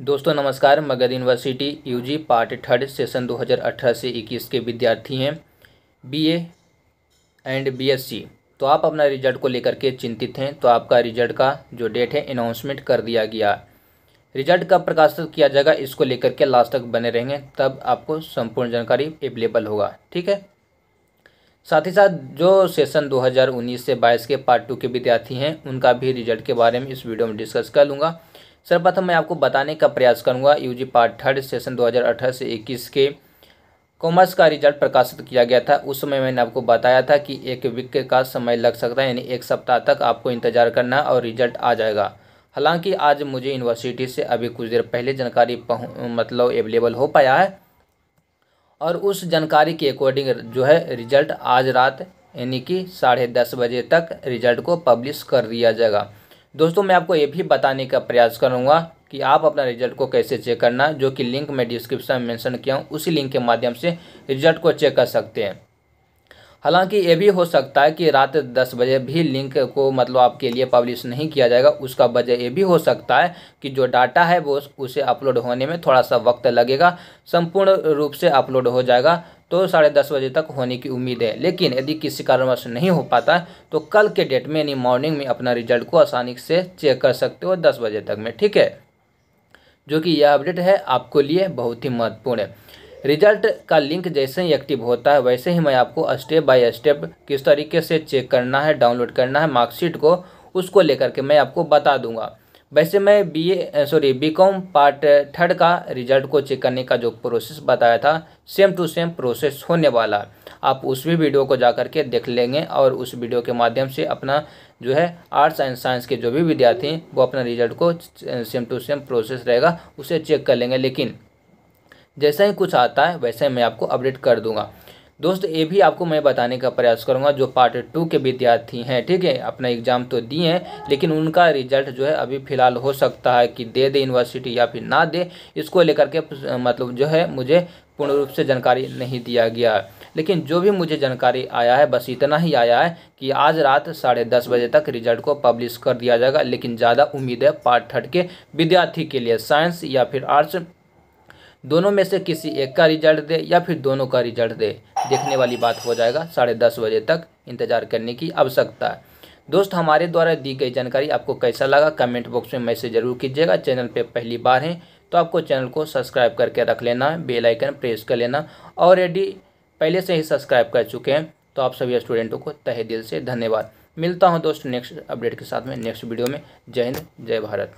दोस्तों, नमस्कार। Magadh university UG part third session 2018 से 21 के विद्यार्थी हैं बीए एंड बीएससी तो आप अपना रिज़ल्ट को लेकर के चिंतित हैं तो आपका रिज़ल्ट का जो डेट है अनाउंसमेंट कर दिया गया। रिज़ल्ट कब प्रकाशित किया जाएगा, इसको लेकर के लास्ट तक बने रहेंगे, तब आपको संपूर्ण जानकारी अवेलेबल होगा, ठीक है? साथ ही साथ, जो सेशन 2019 से 22 के पार्ट टू के विद्यार्थी हैं, उनका भी रिज़ल्ट के बारे में इस वीडियो में डिस्कस कर लूँगा। सर्वप्रथम मैं आपको बताने का प्रयास करूँगा यूजी पार्ट थर्ड सेशन 2018 से 21 के कॉमर्स का रिज़ल्ट प्रकाशित किया गया था। उस समय मैंने आपको बताया था कि एक वीक का समय लग सकता है, यानी एक सप्ताह तक आपको इंतज़ार करना और रिज़ल्ट आ जाएगा। हालाँकि आज मुझे यूनिवर्सिटी से अभी कुछ देर पहले जानकारी मतलब अवेलेबल हो पाया है और उस जानकारी के अकॉर्डिंग जो है रिज़ल्ट आज रात, यानी कि साढ़े दस बजे तक रिज़ल्ट को पब्लिश कर दिया जाएगा। दोस्तों, मैं आपको ये भी बताने का प्रयास करूँगा कि आप अपना रिज़ल्ट को कैसे चेक करना, जो कि लिंक मैं डिस्क्रिप्शन में मेंशन किया हूँ, उसी लिंक के माध्यम से रिज़ल्ट को चेक कर सकते हैं। हालाँकि ये भी हो सकता है कि रात दस बजे भी लिंक को मतलब आपके लिए पब्लिश नहीं किया जाएगा, उसका वजह ये भी हो सकता है कि जो डाटा है वो उसे अपलोड होने में थोड़ा सा वक्त लगेगा, संपूर्ण रूप से अपलोड हो जाएगा तो साढ़े दस बजे तक होने की उम्मीद है। लेकिन यदि किसी कारणवश नहीं हो पाता तो कल के डेट में यानी मॉर्निंग में अपना रिज़ल्ट को आसानी से चेक कर सकते हो दस बजे तक में, ठीक है? जो कि यह अपडेट है आपको लिए बहुत ही महत्वपूर्ण है। रिज़ल्ट का लिंक जैसे ही एक्टिव होता है, वैसे ही मैं आपको स्टेप बाय स्टेप किस तरीके से चेक करना है डाउनलोड करना है मार्कशीट को, उसको लेकर के मैं आपको बता दूँगा। वैसे मैं B A sorry B com part third का रिज़ल्ट को चेक करने का जो प्रोसेस बताया था सेम टू सेम प्रोसेस होने वाला। आप उस भी वीडियो को जा कर के देख लेंगे और उस वीडियो के माध्यम से अपना जो है आर्ट्स एंड साइंस के जो भी विद्यार्थी हैं, वो अपना रिज़ल्ट को सेम टू सेम प्रोसेस रहेगा, उसे चेक कर लेंगे। लेकिन जैसा ही कुछ आता है, वैसे मैं आपको अपडेट कर दूँगा। दोस्त, ये भी आपको मैं बताने का प्रयास करूँगा, जो पार्ट टू के विद्यार्थी हैं, ठीक है? अपना एग्ज़ाम तो दिए हैं, लेकिन उनका रिज़ल्ट जो है अभी फ़िलहाल हो सकता है कि दे दे यूनिवर्सिटी या फिर ना दे। इसको लेकर के मतलब जो है, मुझे पूर्ण रूप से जानकारी नहीं दिया गया। लेकिन जो भी मुझे जानकारी आया है, बस इतना ही आया है कि आज रात साढ़े दस बजे तक रिज़ल्ट को पब्लिश कर दिया जाएगा, लेकिन ज़्यादा उम्मीद है पार्ट थर्ड के विद्यार्थी के लिए साइंस या फिर आर्ट्स दोनों में से किसी एक का रिज़ल्ट दे या फिर दोनों का रिज़ल्ट दे। देखने वाली बात हो जाएगा, साढ़े दस बजे तक इंतज़ार करने की आवश्यकता है। दोस्त, हमारे द्वारा दी गई जानकारी आपको कैसा लगा? कमेंट बॉक्स में मैसेज ज़रूर कीजिएगा। चैनल पर पहली बार हैं तो आपको चैनल को सब्सक्राइब करके रख लेना है प्रेस कर लेना। यदि पहले से ही सब्सक्राइब कर चुके हैं तो आप सभी स्टूडेंटों को तहे दिल से धन्यवाद। मिलता हूँ दोस्त, नेक्स्ट अपडेट के साथ में, नेक्स्ट वीडियो में। जय हिंद, जय भारत।